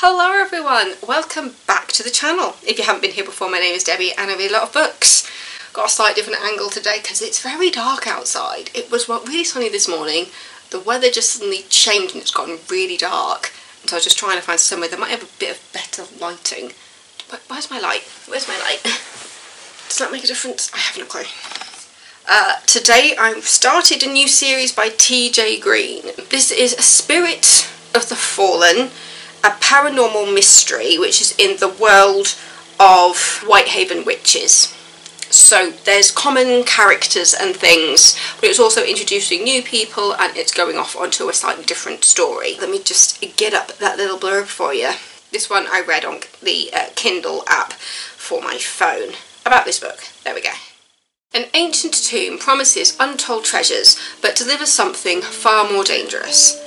Hello everyone, welcome back to the channel. If you haven't been here before, my name is Debbie and I read a lot of books. Got a slightly different angle today because it's very dark outside. It was really sunny this morning, the weather just suddenly changed and it's gotten really dark. And so I was just trying to find somewhere that might have a bit of better lighting. But where's my light? Where's my light? Does that make a difference? I have no clue. Uh, today I've started a new series by TJ Green. This is A Spirit of the Fallen a paranormal mystery which is in the world of Whitehaven witches. So there's common characters and things, but it's also introducing new people and it's going off onto a slightly different story. Let me just get up that little blurb for you. This one I read on the uh, Kindle app for my phone about this book. There we go. An ancient tomb promises untold treasures, but delivers something far more dangerous.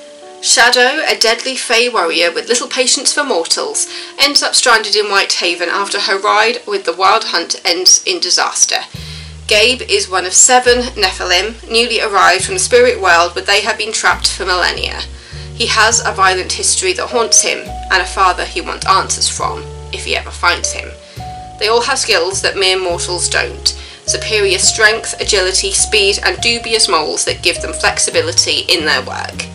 Shadow, a deadly Fey warrior with little patience for mortals, ends up stranded in Whitehaven after her ride with the Wild Hunt ends in disaster. Gabe is one of seven Nephilim, newly arrived from the spirit world where they have been trapped for millennia. He has a violent history that haunts him, and a father he wants answers from, if he ever finds him. They all have skills that mere mortals don't superior strength, agility, speed, and dubious moles that give them flexibility in their work.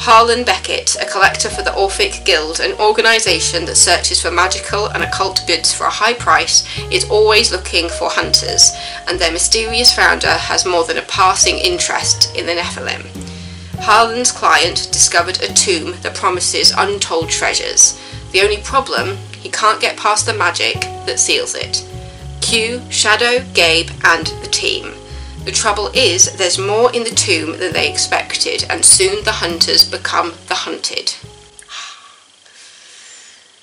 Harlan Beckett, a collector for the Orphic Guild, an organisation that searches for magical and occult goods for a high price, is always looking for hunters, and their mysterious founder has more than a passing interest in the Nephilim. Harlan's client discovered a tomb that promises untold treasures. The only problem, he can't get past the magic that seals it. Q, Shadow, Gabe, and the team. The trouble is, there's more in the tomb than they expected, and soon the hunters become the hunted.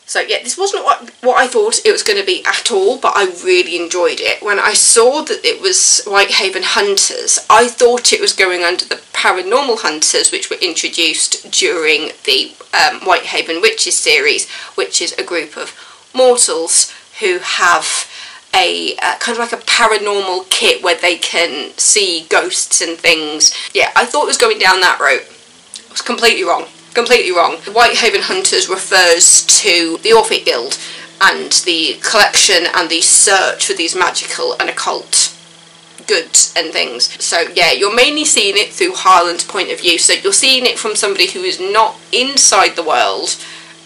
So yeah, this wasn't what, what I thought it was going to be at all, but I really enjoyed it. When I saw that it was Whitehaven Hunters, I thought it was going under the Paranormal Hunters, which were introduced during the um, Whitehaven Witches series, which is a group of mortals who have a uh, kind of like a paranormal kit where they can see ghosts and things. Yeah, I thought it was going down that route. I was completely wrong. Completely wrong. The Whitehaven Hunters refers to the Orphic Guild and the collection and the search for these magical and occult goods and things. So yeah, you're mainly seeing it through Harlan's point of view. So you're seeing it from somebody who is not inside the world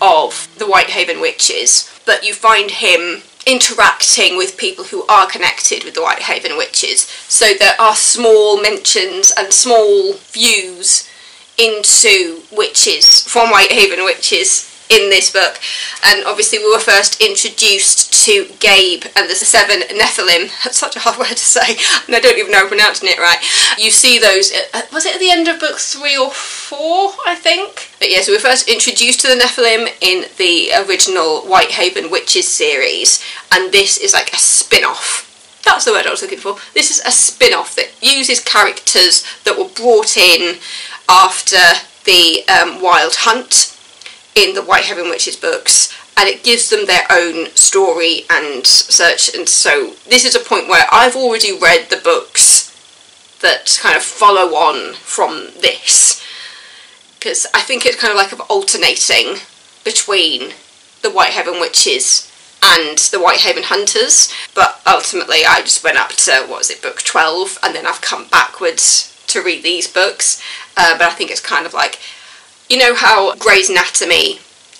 of the Whitehaven witches, but you find him interacting with people who are connected with the Whitehaven witches. So there are small mentions and small views into witches from Whitehaven witches in this book and obviously we were first introduced to Gabe and the seven Nephilim. That's such a hard word to say and I don't even know I'm pronouncing it right. You see those uh, was it at the end of book three or four I think? But yeah so we were first introduced to the Nephilim in the original Whitehaven Witches series and this is like a spin-off. That's the word I was looking for. This is a spin-off that uses characters that were brought in after the um, Wild Hunt in the Whitehaven Witches books and it gives them their own story and search and so this is a point where I've already read the books that kind of follow on from this because I think it's kind of like alternating between the Whitehaven Witches and the Whitehaven Hunters but ultimately I just went up to what was it book 12 and then I've come backwards to read these books. Uh, but I think it's kind of like you know how Grey's Anatomy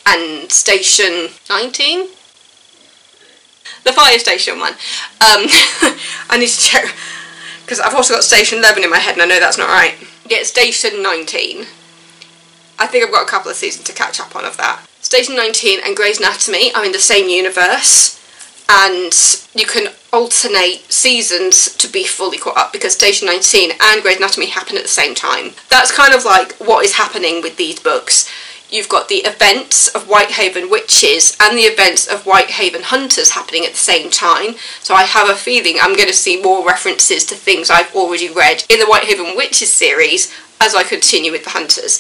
and Station 19? The fire station one. Um, I need to check, because I've also got Station 11 in my head and I know that's not right. Yeah, Station 19. I think I've got a couple of seasons to catch up on of that. Station 19 and Grey's Anatomy are in the same universe and you can alternate seasons to be fully caught up because Station 19 and Grey's Anatomy happen at the same time. That's kind of like what is happening with these books. You've got the events of Whitehaven Witches and the events of Whitehaven Hunters happening at the same time. So I have a feeling I'm going to see more references to things I've already read in the Whitehaven Witches series as I continue with the Hunters.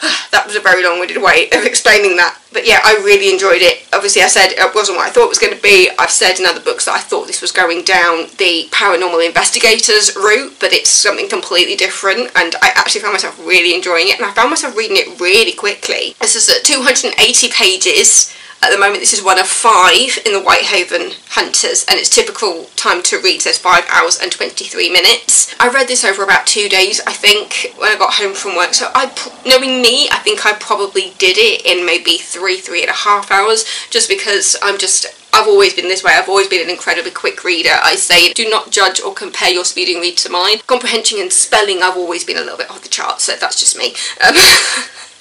that was a very long-winded way of explaining that. But yeah, I really enjoyed it. Obviously, I said it wasn't what I thought it was going to be. I've said in other books that I thought this was going down the paranormal investigators route, but it's something completely different. And I actually found myself really enjoying it, and I found myself reading it really quickly. This is at 280 pages. At the moment, this is one of five in the Whitehaven Hunters, and its typical time to read says 5 hours and 23 minutes. I read this over about two days, I think, when I got home from work. So, I, knowing me, I think I probably did it in maybe three, three and a half hours, just because I'm just I've always been this way. I've always been an incredibly quick reader. I say do not judge or compare your speeding read to mine. Comprehension and spelling, I've always been a little bit off the chart, so that's just me. Um,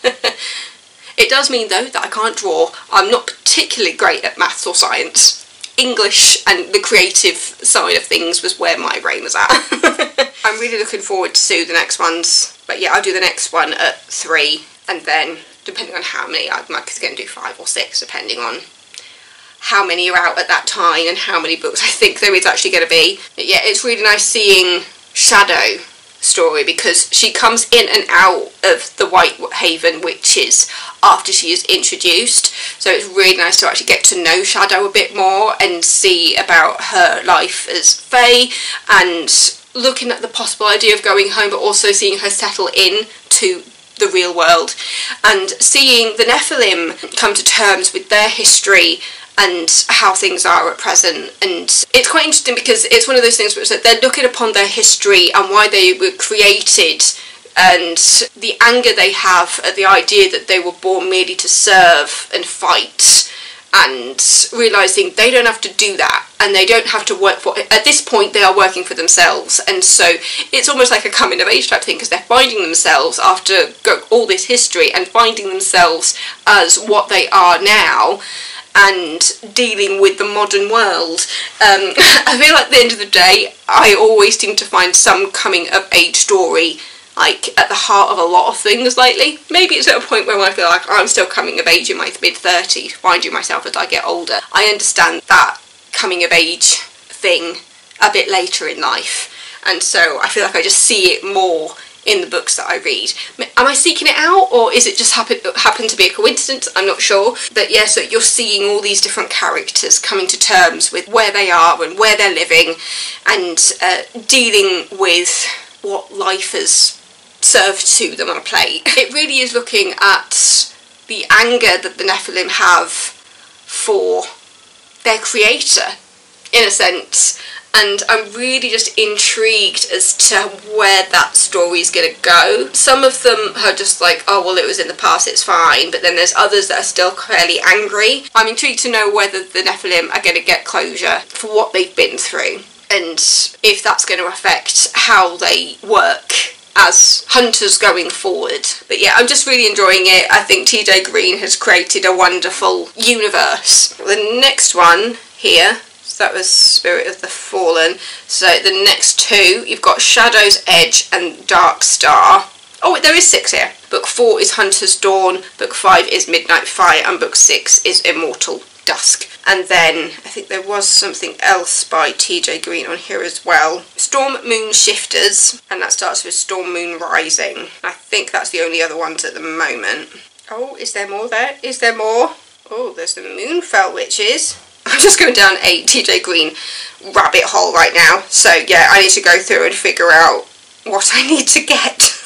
It does mean though that I can't draw. I'm not particularly great at maths or science. English and the creative side of things was where my brain was at. I'm really looking forward to the next ones. But yeah, I'll do the next one at three and then depending on how many, I might going to do five or six depending on how many are out at that time and how many books I think there is actually going to be. But yeah, it's really nice seeing Shadow story because she comes in and out of the Whitehaven witches after she is introduced. So it's really nice to actually get to know Shadow a bit more and see about her life as Fae and looking at the possible idea of going home but also seeing her settle in to the real world and seeing the Nephilim come to terms with their history and how things are at present. And it's quite interesting because it's one of those things which they're looking upon their history and why they were created and the anger they have at the idea that they were born merely to serve and fight and realizing they don't have to do that and they don't have to work for at this point they are working for themselves and so it's almost like a coming of age type thing because they're finding themselves after all this history and finding themselves as what they are now and dealing with the modern world. Um, I feel like at the end of the day, I always seem to find some coming of age story like at the heart of a lot of things lately. Maybe it's at a point where I feel like I'm still coming of age in my mid 30s, finding myself as I get older. I understand that coming of age thing a bit later in life, and so I feel like I just see it more in the books that I read. Am I seeking it out or is it just happen, happen to be a coincidence? I'm not sure. But yeah, so you're seeing all these different characters coming to terms with where they are and where they're living and uh, dealing with what life has served to them on a plate. It really is looking at the anger that the Nephilim have for their creator, in a sense, and I'm really just intrigued as to where that story is going to go. Some of them are just like, oh well it was in the past, it's fine, but then there's others that are still fairly angry. I'm intrigued to know whether the Nephilim are going to get closure for what they've been through and if that's going to affect how they work as hunters going forward. But yeah, I'm just really enjoying it. I think TJ Green has created a wonderful universe. The next one here that was Spirit of the Fallen. So the next two, you've got Shadow's Edge and Dark Star. Oh, there is six here. Book four is Hunter's Dawn, book five is Midnight Fire, and book six is Immortal Dusk. And then I think there was something else by TJ Green on here as well. Storm Moon Shifters, and that starts with Storm Moon Rising. I think that's the only other ones at the moment. Oh, is there more there? Is there more? Oh, there's the Moonfell Witches. I'm just going down a TJ Green rabbit hole right now. So yeah, I need to go through and figure out what I need to get.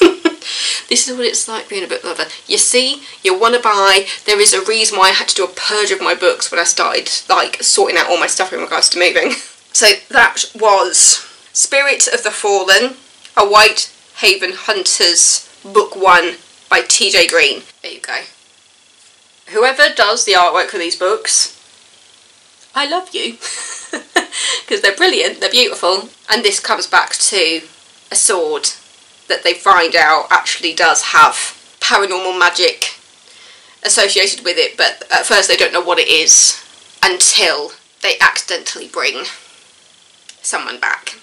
this is what it's like being a book lover. You see, you want to buy. There is a reason why I had to do a purge of my books when I started like sorting out all my stuff in regards to moving. So that was Spirit of the Fallen, a White Haven Hunters book one by TJ Green. There you go. Whoever does the artwork for these books, I love you because they're brilliant, they're beautiful. And this comes back to a sword that they find out actually does have paranormal magic associated with it, but at first they don't know what it is until they accidentally bring someone back.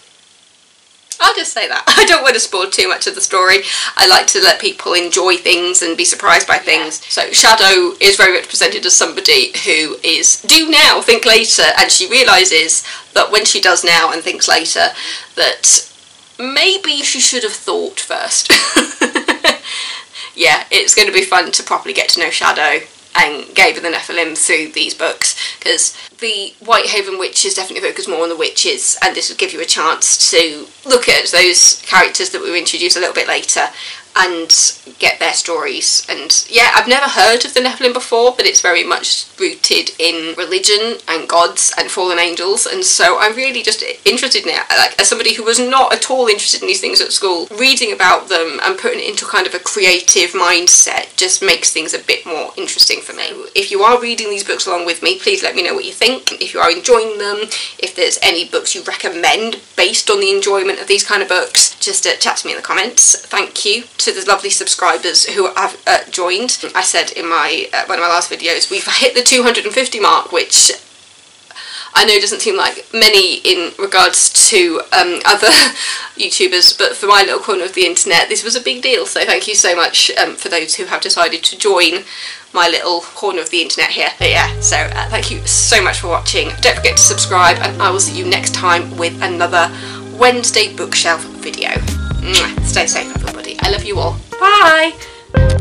I'll just say that. I don't want to spoil too much of the story. I like to let people enjoy things and be surprised by things. Yeah. So Shadow is very much presented as somebody who is do now, think later, and she realises that when she does now and thinks later, that maybe she should have thought first. yeah, it's going to be fun to properly get to know Shadow and Gabe the Nephilim through these books because the Whitehaven Witches definitely focus more on the witches and this would give you a chance to look at those characters that we were introduced a little bit later and get their stories. And yeah, I've never heard of the Nephilim before, but it's very much rooted in religion and gods and fallen angels, and so I'm really just interested in it. Like as somebody who was not at all interested in these things at school, reading about them and putting it into kind of a creative mindset just makes things a bit more interesting for me. If you are reading these books along with me, please let me know what you think. If you are enjoying them, if there's any books you recommend based on the enjoyment of these kind of books, just uh, chat to me in the comments. Thank you to the lovely subscribers who have uh, joined. I said in my uh, one of my last videos, we've hit the 250 mark, which I know it doesn't seem like many in regards to um, other YouTubers, but for my little corner of the internet, this was a big deal. So thank you so much um, for those who have decided to join my little corner of the internet here. But yeah, so uh, thank you so much for watching. Don't forget to subscribe, and I will see you next time with another Wednesday bookshelf video. Stay safe, everybody. I love you all. Bye!